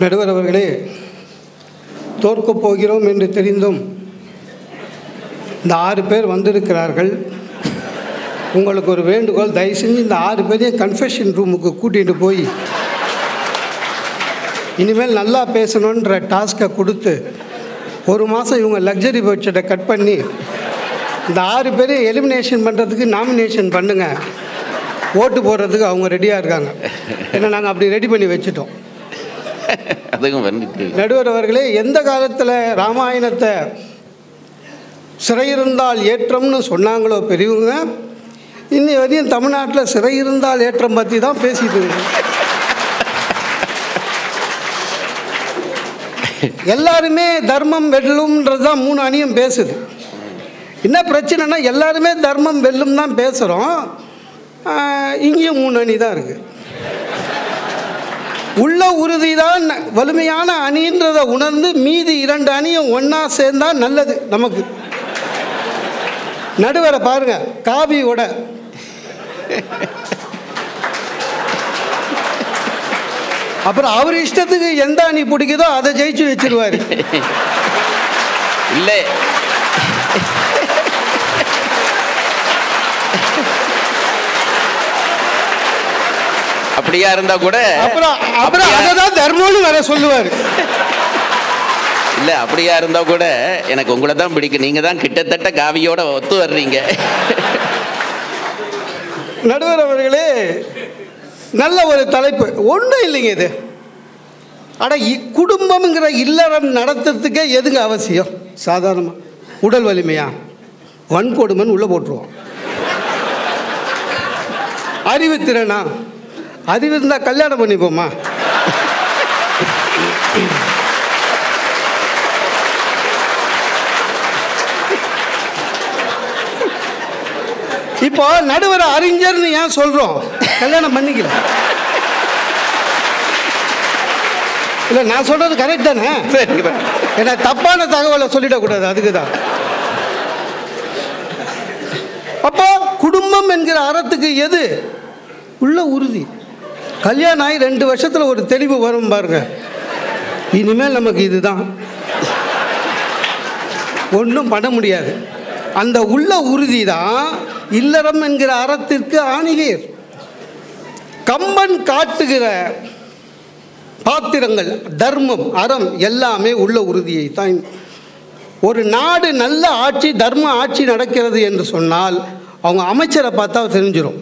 நடுவர் அவர்களே தோற்கப் போகிறோம் என்று தெரிந்தும் இந்த ஆறு பேர் வந்திருக்கிறார்கள். உங்களுக்கு ஒரு வேண்டுகோள் தயவு செஞ்சு இந்த ஆறு பேரையும் கன்ஃபெஷன் ரூமுக்கு கூட்டிகிட்டு போய் இனிமேல் நல்லா பேசணுன்ற டாஸ்க்கை கொடுத்து ஒரு மாதம் இவங்க லக்ஸரி பட்ஜெட்டை கட் பண்ணி இந்த ஆறு பேரையும் எலிமினேஷன் பண்ணுறதுக்கு நாமினேஷன் பண்ணுங்கள் ஓட்டு போடுறதுக்கு அவங்க ரெடியாக இருக்காங்க. ஏன்னா நாங்கள் அப்படி ரெடி பண்ணி வச்சுட்டோம். அதுவும் வந்துட்டு நடுவர் அவர்களே எந்த காலத்தில் ராமாயணத்தை சிறையிருந்தால் ஏற்றம்னு சொன்னாங்களோ பெரியவங்க இன்னி வரையும் தமிழ்நாட்டில் சிறையிருந்தால் ஏற்றம் பற்றி தான் பேசிட்டு எல்லாருமே தர்மம் வெல்லும்ன்றது தான் மூணு அணியும் பேசுது. என்ன பிரச்சனைனா எல்லாருமே தர்மம் வெல்லும் தான் பேசுகிறோம் இங்கேயும் மூணு அணி தான் இருக்குது உள்ள உறுதி தான் வலிமையான அணின்றதை உணர்ந்து மீதி இரண்டு அணியும் ஒன்றா சேர்ந்தால் நல்லது நமக்கு. நடுவரை பாருங்க காவியோட அப்புறம் அவர் இஷ்டத்துக்கு எந்த அணி பிடிக்குதோ அதை ஜெயிச்சு வச்சிருவாரு. இல்லை. அப்படியா இருந்தா கூட அப்புறம் அப்புறம் அப்படியா- அதை தான் தர்மம்னு வேற சொல்லுவார். இல்ல அப்படியா இருந்தா கூட எனக்கு உங்களை தான் பிடிக்கும். நீங்க தான் கிட்டத்தட்ட காவியோட ஒத்து வர்றீங்க. நடுவர் அவர்களே நல்ல ஒரு தலைப்பு. ஒன்றும் இல்லைங்க இது. இ- குடும்பம்ங்கிற இல்லறம் நடத்துறதுக்கே எதுங்க அவசியம்? சாதாரணமாக உடல் வலிமையா? வன்கொடுமைன்னு உள்ளே போட்டுருவோம். அறிவுத்திறனா? அறிவு இருந்தால் கல்யாணம் பண்ணிப்போமா? இப்போ நடுவர் அறிஞர்னு ஏன் சொல்கிறோம் கல்யாணம் பண்ணிக்கல. இல்லை நான் சொல்கிறது கரெக்ட் தானே. ஏன்னா தப்பான தகவலை சொல்லிடக்கூடாது அதுக்கு தான் அப்போ குடும்பம் என்கிற அறத்துக்கு எது? உள்ள உறுதி. கல்யாணம் ஆகி ரெண்டு வருஷத்தில் ஒரு தெளிவு வரும் பாருங்க. இனிமேல் நமக்கு இதுதான். ஒன்றும் பண்ண முடியாது. அந்த உள்ள உறுதி தான் இல்லறம் என்கிற அறத்திற்கு ஆணிவேர். கம்பன் காட்டுகிற பாத்திரங்கள் தர்மம் அறம் எல்லாமே உள்ள உறுதியை தான் ஒரு நாடு நல்ல ஆட்சி தர்ம ஆட்சி நடக்கிறது என்று சொன்னால் அவங்க அமைச்சரை பார்த்தா தெரிஞ்சிடும்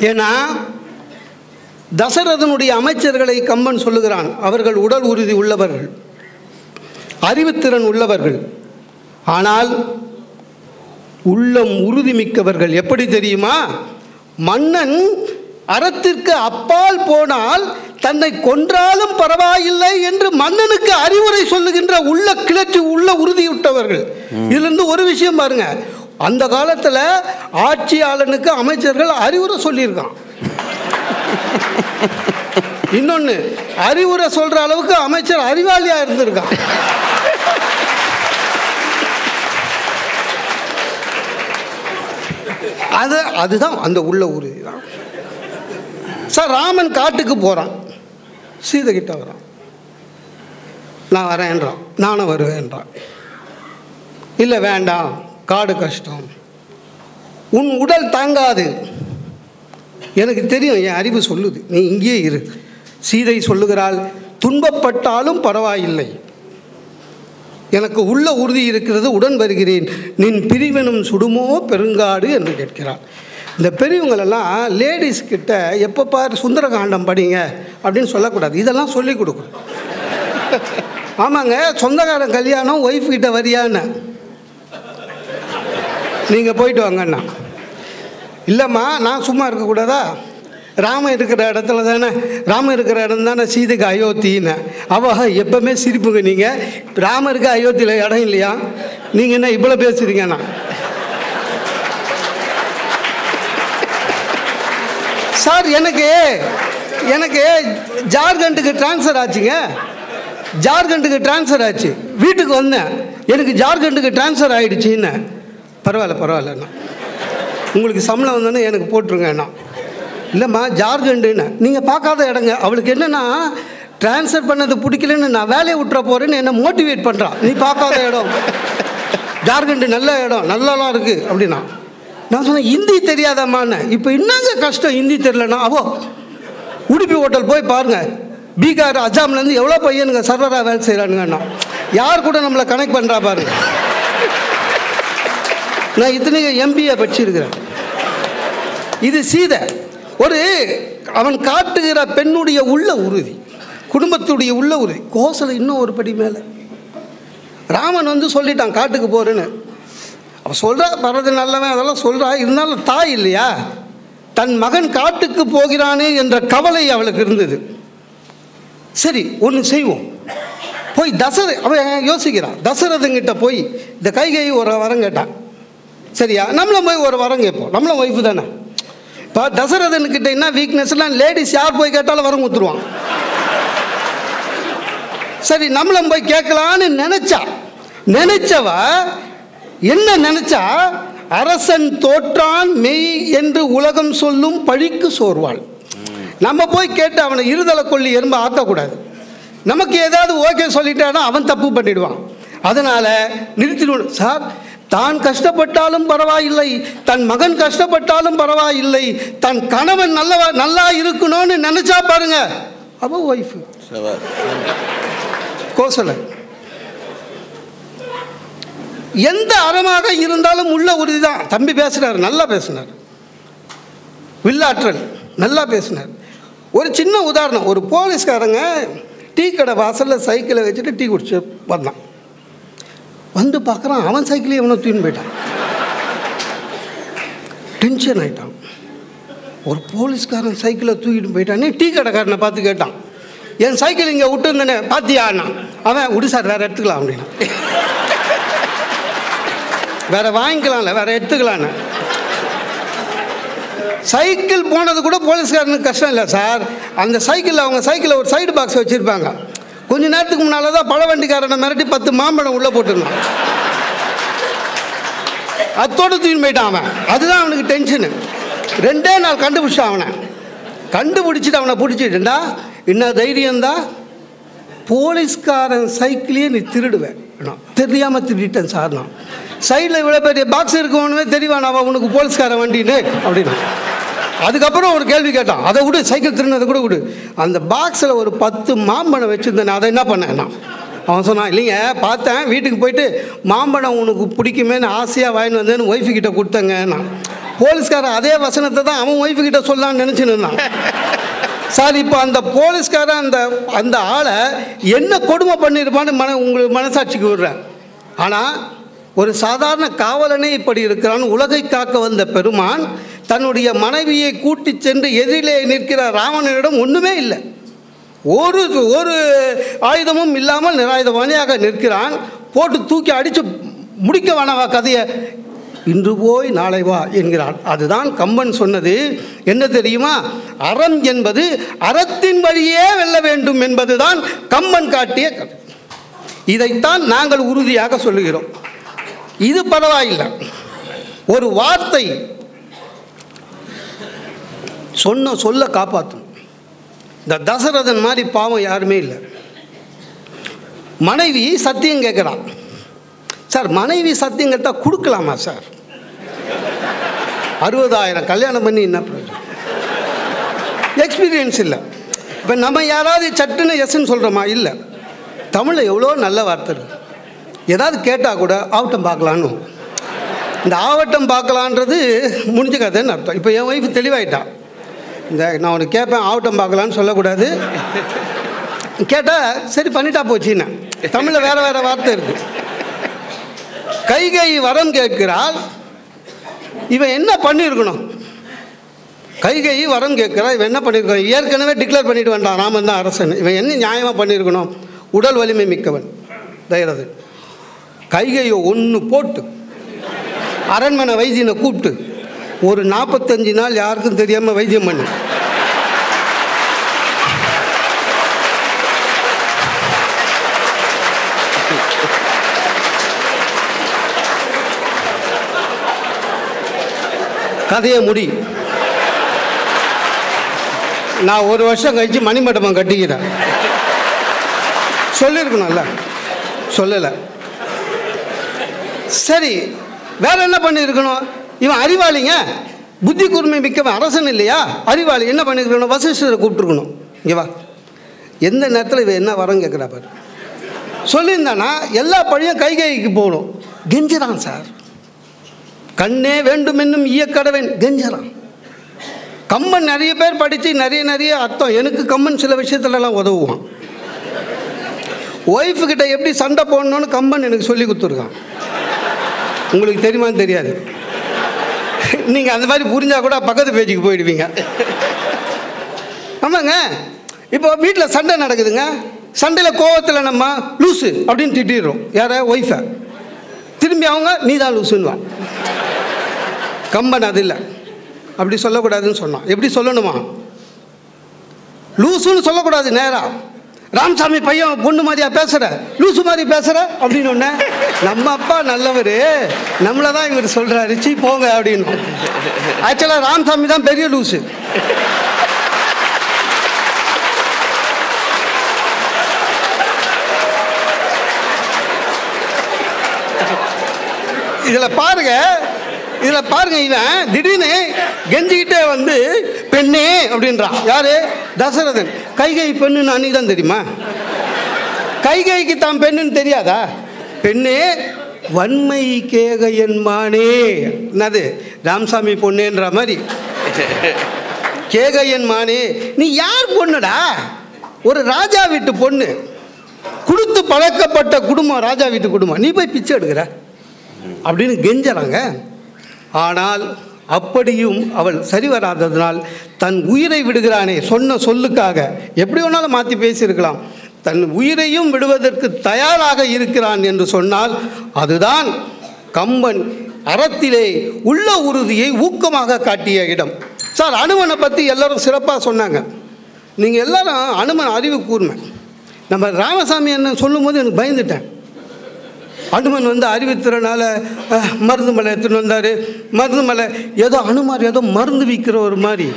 ஏன்னா தசரதனுடைய அமைச்சர்களை கம்பன் சொல்லுகிறான். அவர்கள் உடல் உறுதி உள்ளவர்கள். அறிவுத்திறன் உள்ளவர்கள். ஆனால் உள்ளம் உறுதிமிக்கவர்கள் எப்படி தெரியுமா? மன்னன் அறத்திற்கு அப்பால் போனால் தன்னை கொன்றாலும் பரவாயில்லை என்று மன்னனுக்கு அறிவுரை சொல்லுகின்ற உள்ள கிளர்ச்சி உள்ள உறுதியுட்டவர்கள். இதிலிருந்து ஒரு விஷயம் பாருங்க. அந்த காலத்தில் ஆட்சியாளனுக்கு அமைச்சர்கள் அறிவுரை சொல்லியிருக்கான். இன்னொன்று அறிவுரை சொல்கிற அளவுக்கு அமைச்சர் அறிவாளியாக இருந்திருக்கான். அது அதுதான் அந்த உள்ள ஊர். தான் சார் ராமன் காட்டுக்கு போகிறான் சீதை கிட்ட வரான். நான் வரேன்றான். நானும் வருவேன்றான். இல்லை வேண்டாம். காடு கஷ்டம். உன் உடல் தாங்காது. எனக்கு தெரியும் என் அறிவு சொல்லுது. நீ இங்கேயே இரு. சீதை சொல்லுகிறாள் துன்பப்பட்டாலும் பரவாயில்லை. எனக்கு உள்ள உறுதி இருக்கிறது உடன் வருகிறேன். நின் பிரிவினும் சுடுமோ பெருங்காடு? என்று கேட்கிறாள். இந்த பெரியவங்களெல்லாம் லேடிஸ் கிட்ட எப்போ பார் சுந்தரகாண்டம் படிங்க அப்படின்னு சொல்லக்கூடாது. இதெல்லாம் சொல்லி கொடுக்கணும். ஆமாங்க சொந்தக்காரன் கல்யாணம் ஒய்ஃப் கிட்ட வரியான்னு. நீங்கள் போயிட்டு வாங்கண்ணா. இல்லைம்மா நான் சும்மா இருக்கக்கூடாதா? ராமன் இருக்கிற இடத்துல தானே ராமன் இருக்கிற இடம் தானே சீதைக்கு அயோத்தின்னு. அவ எப்பவுமே சிரிப்புங்க நீங்கள் ராமருக்கு அயோத்தியில் இடம் இல்லையா? நீங்கள் என்ன இவ்வளோ பேசுறீங்கண்ணா? சார் எனக்கு எனக்கு ஜார்க்கண்டுக்கு ட்ரான்ஸ்ஃபர் ஆச்சுங்க. ஜார்க்கண்டுக்கு ட்ரான்ஸ்ஃபர் ஆச்சு. வீட்டுக்கு வந்தேன். எனக்கு ஜார்க்கண்டுக்கு ட்ரான்ஸ்ஃபர் ஆயிடுச்சுன்னு. பரவாயில்ல பரவாயில்லண்ணா உங்களுக்கு சம்பளம் வந்தோன்னே எனக்கு போட்டுருங்கண்ணா இல்லைம்மா ஜார்க்கண்டுன்னு. நீங்கள் பார்க்காத இடங்க. அவளுக்கு என்னென்னா ட்ரான்ஸ்ஃபர் பண்ணது பிடிக்கலன்னு நான் வேலையை விட்டுற போகிறேன்னு என்னை மோட்டிவேட் பண்ணுறான் நீ பார்க்காத இடம். ஜார்க்கண்டு நல்ல இடம் நல்லாலாம் இருக்குது அப்படின்னா. நான் சொன்னேன் ஹிந்தி தெரியாதாம்மான்னு. இப்போ என்னங்க கஷ்டம் ஹிந்தி தெரியலன்னா? அவோ உடுப்பி ஹோட்டல் போய் பாருங்கள் பீகார் அஜாம்லேருந்து எவ்வளோ பையனுங்க சர்வராக வேலை செய்கிறானுங்கண்ணா யார் கூட நம்மளை கனெக்ட் பண்ணுறா பாருங்கள் நான் இத்தனைக்கும் எம்பிஏ படிச்சிருக்கிறேன். இது சீதை. ஒரு அவன் காட்டுகிற பெண்ணுடைய உள்ள உறுதி குடும்பத்துடைய உள்ள உறுதி கோசலை இன்னும் ஒரு படி மேலே. ராமன் வந்து சொல்லிட்டான் காட்டுக்கு போறேன்னு. அவன் சொல்கிறா பரது நல்லவன் அதெல்லாம் சொல்கிறா இருந்தாலும் தாய் இல்லையா? தன் மகன் காட்டுக்கு போகிறானே என்ற கவலை அவளுக்கு இருந்தது. சரி ஒன்று செய்வோம். போய் தசர அவன் யோசிக்கிறான். தசரதங்கிட்ட போய் இந்த கைகை ஒரு வரம் கேட்டான். சரியா? நம்மளும் போய் ஒரு வரம் கேட்போம். நம்மளும் ஒய்ஃபு தானே? இப்போ தசரதன்கிட்ட என்ன வீக்னஸ்லாம் லேடிஸ் யார் போய் கேட்டாலும் வரம் கொடுத்துருவான். சரி நம்மளும் போய் கேட்கலான்னு நினைச்சா நினைச்சவ என்ன நினைச்சா? அரசன் தோற்றான் மெய் என்று உலகம் சொல்லும் பழிக்கு சோர்வாள். நம்ம போய் கேட்டு அவனை இருதலை கொள்ளி எறும்ப ஆக்கக்கூடாது நமக்கு ஏதாவது ஓகே சொல்லிட்டானா அவன் தப்பு பண்ணிடுவான். அதனால நிறுத்திடுவோம். சார் தான் கஷ்டப்பட்டாலும் பரவாயில்லை தன் மகன் கஷ்டப்பட்டாலும் பரவாயில்லை தன் கணவன் நல்லவ நல்லா இருக்கணும்னு நினைச்சா பாருங்க. அவ ஒய்ஃபு கோசலை. எந்த அறமாக இருந்தாலும் உள்ள உறுதி தான் தம்பி பேசுனார் நல்லா பேசினார். வில்லாற்றல் நல்லா பேசினார். ஒரு சின்ன உதாரணம் ஒரு போலீஸ்காரங்க டீ கடை வாசலில் சைக்கிளை வச்சுட்டு டீ குடிச்சு வந்தான். வந்து பார்க்குறான் அவன் சைக்கிளே இவனை தூக்கின்னு போயிட்டான். டென்ஷன் ஆயிட்டான். ஒரு போலீஸ்காரன் சைக்கிளை தூக்கிட்டு போயிட்டானே டீ கடைக்காரனை பார்த்து கேட்டான். என் சைக்கிள் இங்கே விட்டுருந்தேனே பார்த்தியாண்ணா அவன் விடு சார் வேறு எடுத்துக்கலாம் அப்படின்னா. வேறு வாங்கிக்கலாம்ல வேறு எடுத்துக்கலான்னு. சைக்கிள் போனது கூட போலீஸ்காரனுக்கு கஷ்டம் இல்லை சார் அந்த சைக்கிளில் அவங்க சைக்கிளில் ஒரு சைடு பாக்ஸ் வச்சுருப்பாங்க. கொஞ்ச நேரத்துக்கு முன்னால் தான் பழ வண்டிக்காரனை மிரட்டி பத்து மாம்பழம் உள்ளே போட்டுருந்தான். அத்தோடு தூக்கி போயிட்டான் அவன். அதுதான் அவனுக்கு டென்ஷனு ரெண்டே நாள் கண்டுபிடிச்சான் அவனை. கண்டுபிடிச்சிட்டு அவனை பிடிச்சிட்டுண்டா என்ன தைரியம்தான் போலீஸ்காரன் சைக்கிளையே நீ திருடுவேன். தெரியாமல் திருடிட்டேன் சார் நான். சைடில் இவ்வளோ பெரிய பாக்ஸ் இருக்கவனுமே தெரியவான் அவன் உனக்கு போலீஸ்காரன் வண்டின்னு அப்படின்னு அதுக்கப்புறம் ஒரு கேள்வி கேட்டான். அதை விடு சைக்கிள் திருந்ததை கூட விடு. அந்த பாக்ஸில் ஒரு பத்து மாம்பழம் வச்சுருந்தேன். அதை என்ன பண்ணேன் நான் அவன் சொன்னான் இல்லைங்க பார்த்தேன் வீட்டுக்கு போயிட்டு மாம்பழம் உனக்கு பிடிக்குமேன்னு ஆசையாக வாங்கிட்டு வந்தேன்னு ஒய்ஃபு கிட்ட கொடுத்தேங்க. நான் போலீஸ்காரன் அதே வசனத்தை தான் அவன் ஒய்ஃபு கிட்ட சொல்லலான்னு நினச்சின்னு இருந்தான். சார் இப்போ அந்த போலீஸ்காரன் அந்த அந்த ஆளை என்ன கொடுமை பண்ணியிருப்பான்னு மன உங்களுக்கு மனசாட்சிக்கு விடுறேன். ஆனால் ஒரு சாதாரண காவலனே இப்படி இருக்கிறான். உலகை காக்க வந்த பெருமான் தன்னுடைய மனைவியை கூட்டிச் சென்று எதிரிலே நிற்கிற ராவணனிடம் ஒன்றுமே இல்லை. ஒரு ஒரு ஆயுதமும் இல்லாமல் நிராயுதபாணியாக நிற்கிறான். போட்டு தூக்கி அடித்து முடிக்க வேணவா கதையை. இன்று போய் நாளை வா என்கிறான். அதுதான் கம்பன் சொன்னது. என்ன தெரியுமா? அறம் என்பது அறத்தின் வழியே வெல்ல வேண்டும் என்பதுதான் கம்பன் காட்டிய கதை. இதைத்தான் நாங்கள் உறுதியாக சொல்லுகிறோம். இது பரவாயில்லை. ஒரு வார்த்தை சொன்ன சொல்ல காப்பாற்றும் இந்த தசரதன் மாதிரி பாவம் யாருமே இல்லை. மனைவி சத்தியம் கேட்குறான் சார் மனைவி சத்தியம் கேட்டால் கொடுக்கலாமா சார்? அறுபதாயிரம் கல்யாணம் பண்ணி என்ன பிரயோஜனம்? எக்ஸ்பீரியன்ஸ் இல்லை. இப்போ நம்ம யாராவது சட்டுன்னு எஸ்ன்னு சொல்கிறோமா இல்லை. தமிழில் எவ்வளோ நல்ல வார்த்தை இருக்கு. ஏதாவது கேட்டால் கூட ஆவட்டம் பார்க்கலான்னு. இந்த ஆவட்டம் பார்க்கலான்றது முடிஞ்ச கதைன்னு அர்த்தம். இப்போ என் ஒய்ஃப் தெளிவாயிட்டான் இந்த நான் உனக்கு கேட்பேன் ஆவட்டம் பார்க்கலான்னு சொல்லக்கூடாது. கேட்டால் சரி பண்ணிட்டா போச்சுன்னு. தமிழில் வேறு வேறு வார்த்தை இருக்குது கைகை வரம் கேட்கிறாள். இவன் என்ன பண்ணியிருக்கணும் கைகை வரம் கேட்கிறா இவன் என்ன பண்ணியிருக்கணும் ஏற்கனவே டிக்ளேர் பண்ணிட்டு வேண்டாம் ராமன் தான் அரசன். இவன் என்ன நியாயமாக பண்ணியிருக்கணும் உடல் வலிமை மிக்கவன். தைரது கைகையை ஒன்று போட்டு அரண்மனை வைத்தியனை கூப்பிட்டு ஒரு நாற்பத்தஞ்சு நாள் யாருக்கும் தெரியாமல் வைத்தியம் பண்ணு. கதையை முடி. நான் ஒரு வருஷம் கழிச்சு மணிமண்டபம் கட்டிக்கிறேன். சொல்லியிருக்கணும்ல சொல்லலை. சரி வேற என்ன பண்ணியிருக்கணும்? இவன் அறிவாளிங்க. புத்தி கூர்மை மிக்கவன் அரசன் இல்லையா? அறிவாளி என்ன பண்ணிக்கணும் வசிஷ்டரை கூப்பிட்டுருக்கணும். இங்கே வா. எந்த நேரத்தில் இவன் என்ன வரம் கேட்குறா பாரு. சொல்லியிருந்தானா எல்லா பழியும் கைகைக்கு போகணும் கெஞ்சுறான் சார். கண்ணே வேண்டும் என்னும் ஈயக்கடவன் கெஞ்சறான். கம்மன் நிறைய பேர் படித்து நிறைய நிறைய அர்த்தம். எனக்கு கம்மன் சில விஷயத்துலலாம் உதவுவான். ஒய்ஃபுக்கிட்ட எப்படி சண்டை போடணும்னு கம்பன் எனக்கு சொல்லி கொடுத்துருக்கான். உங்களுக்கு தெரியுமான்னு தெரியாது. நீங்கள் அந்த மாதிரி புரிஞ்சால் கூட பக்கத்து பேஜுக்கு போயிடுவீங்க. ஆமாங்க. இப்போ வீட்டில் சண்டை நடக்குதுங்க. சண்டையில் கோவத்தில் நம்ம லூசு அப்படின்னு திட்டிடுறோம். யார? ஒய்ஃபை திரும்பி அவங்க நீ தான் லூசுன்னுவான் கம்பன் அது இல்லை. அப்படி சொல்லக்கூடாதுன்னு சொன்னான். எப்படி சொல்லணுமா? லூசுன்னு சொல்லக்கூடாது நேராக ராமசாமி பையன் பொண்ணு மாதிரியா பேசுற? லூசு மாதிரி பேசுற? அப்படின்னு நம்ம அப்பா நல்லவர். நம்மளை தான் இவர் சொல்றாரு. சீ போங்க அப்படின்னு. ஆக்சுவலாக ராமசாமி தான் பெரிய லூசு. இதில் பாருங்க இதில் பாருங்க இவன் திடீர்னு கெஞ்சிக்கிட்டே வந்து பெண்ணே அப்படின்றான். யாரு? தசரதன் கைகை பெண்ணுன்னு அன்னைக்கு தான் தெரியுமா? கைகைக்கு தான் பெண்ணுன்னு தெரியாதா? பெண்ணே வன்மை கேகையன் மானே என்னது? ராமசாமி பொண்ணேன்ற மாதிரி. கேகையன் மானே நீ யார் பொண்ணுடா? ஒரு ராஜா வீட்டு பொண்ணு. கொடுத்து பழக்கப்பட்ட குடும்பம் ராஜா வீட்டு குடும்பம். நீ போய் பிச்சை எடுக்கிற? அப்படின்னு கெஞ்சறாங்க. ஆனால் அப்படியும் அவள் சரி வராததனால் தன் உயிரை விடுகிறானே சொன்ன சொல்லுக்காக எப்படி வேணாலும் மாற்றி பேசியிருக்கலாம். தன் உயிரையும் விடுவதற்கு தயாராக இருக்கிறான் என்று சொன்னால் அதுதான் கம்பன் அறத்திலே உள்ள உறுதியை ஊக்கமாக காட்டிய இடம். சார் அனுமனை பற்றி எல்லோரும் சிறப்பாக சொன்னாங்க. நீங்கள் எல்லாரும் அனுமன் அறிவு கூர்மை நம்ம ராமசாமி என்ன சொல்லும்போது எனக்கு பயந்துட்டேன். அனுமன் வந்து அறிவித்திறனால மருந்து மலை எடுத்துன்னு வந்தார். மருந்து மலை ஏதோ அனுமார் ஏதோ மருந்து விற்கிற ஒரு மாதிரி.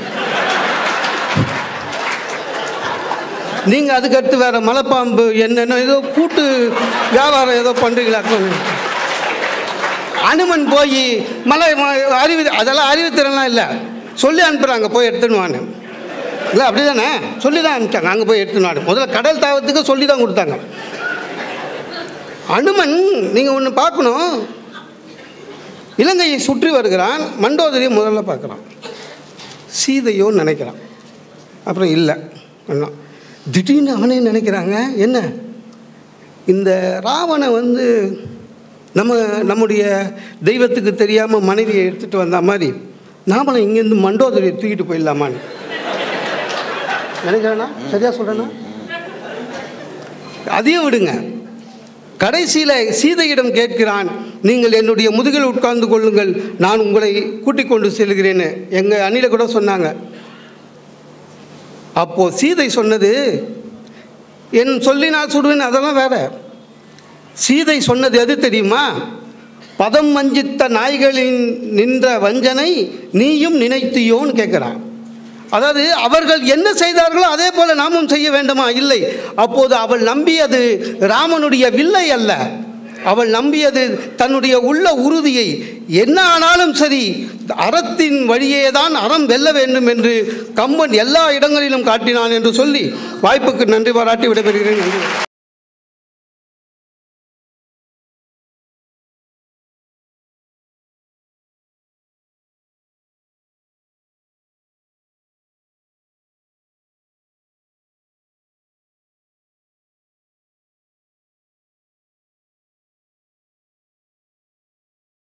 நீங்கள் அதுக்கடுத்து வேறு மலைப்பாம்பு என்னென்ன ஏதோ கூட்டு வியாபாரம் ஏதோ பண்ணுறீங்களா அனுமன் போய் மலை ம- அறிவி அதெல்லாம் அறிவித்திறன்லாம் இல்லை. சொல்லி அனுப்புகிறாங்க போய் எடுத்துன்னு வாங்க இல்லை அப்படி தானே சொல்லி தான் அனுப்பிச்சாங்க அங்கே போய் எடுத்துன்னு வாங்க முதல்ல கடல் தாவத்துக்கு சொல்லி தான் கொடுத்தாங்க. அனுமன் நீங்கள் ஒன்று பார்க்கணும். இலங்கையை சுற்றி வருகிறான் மண்டோதரியை முதல்ல பார்க்குறான். சீதையோ நினைக்கிறான். அப்புறம் இல்லை அண்ணா. திடீர்னு அவனே நினைக்கிறாங்க என்ன? இந்த ராவணை வந்து நம்ம நம்முடைய தெய்வத்துக்கு தெரியாமல் மனைவியை எடுத்துகிட்டு வந்த மாதிரி நாமளும் இங்கேருந்து மண்டோதரியை தூக்கிட்டு போயிடலாமான்னு. நினைக்கிறேன்னா சரியா சொல்கிறேன்னா அதையும் விடுங்க. கடைசியில் சீதையிடம் கேட்கிறான் நீங்கள் என்னுடைய முதுகில் உட்கார்ந்து கொள்ளுங்கள் நான் உங்களை கூட்டிக் கொண்டு செல்கிறேன்னு. எங்கள் அணில கூட சொன்னாங்க. அப்போது சீதை சொன்னது என் சொல்லி நான் சுடுவேன் அதெல்லாம் வேற. சீதை சொன்னது எது தெரியுமா? பதம் வஞ்சித்த நாய்களின் நின்ற வஞ்சனை நீயும் நினைத்தியோன்னு கேட்குறான். அதாவது அவர்கள் என்ன செய்தார்களோ அதே போல நாமும் செய்ய வேண்டுமா? இல்லை. அப்போது அவள் நம்பியது ராமனுடைய வில்லை அல்ல. அவள் நம்பியது தன்னுடைய உள்ள உறுதியை. என்ன ஆனாலும் சரி அறத்தின் வழியே தான் அறம் வெல்ல வேண்டும் என்று கம்பன் எல்லா இடங்களிலும் காட்டினான் என்று சொல்லி வாய்ப்புக்கு நன்றி பாராட்டி விடைபெறுகிறேன். நன்றி